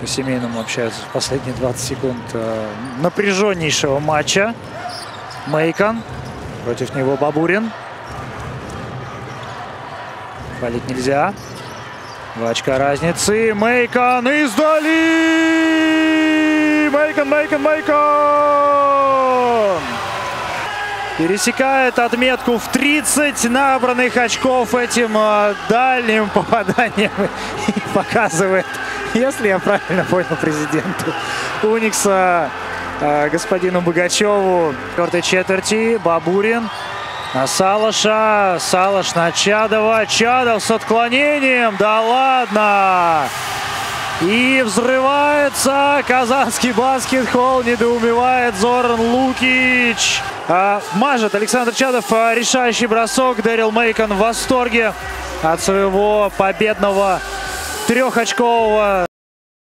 по-семейному общаются в последние 20 секунд э, напряженнейшего матча. Мейкон. Против него Бабурин. Палить нельзя. Два очка разницы. Мейкон издали! Мейкон, Мейкон, Мейкон! Пересекает отметку в 30 набранных очков этим э, дальним попаданием и показывает, если я правильно понял президенту Уникса, э, господину Богачеву. Четвертой четверти Бабурин на Салаша. Салаш на Чадова. Чадов с отклонением. Да ладно! И взрывается казанский баскетбол. Недоумевает Зоран Лукич. А, мажет Александр Чадов решающий бросок. Дэрил Мейкон в восторге от своего победного трехочкового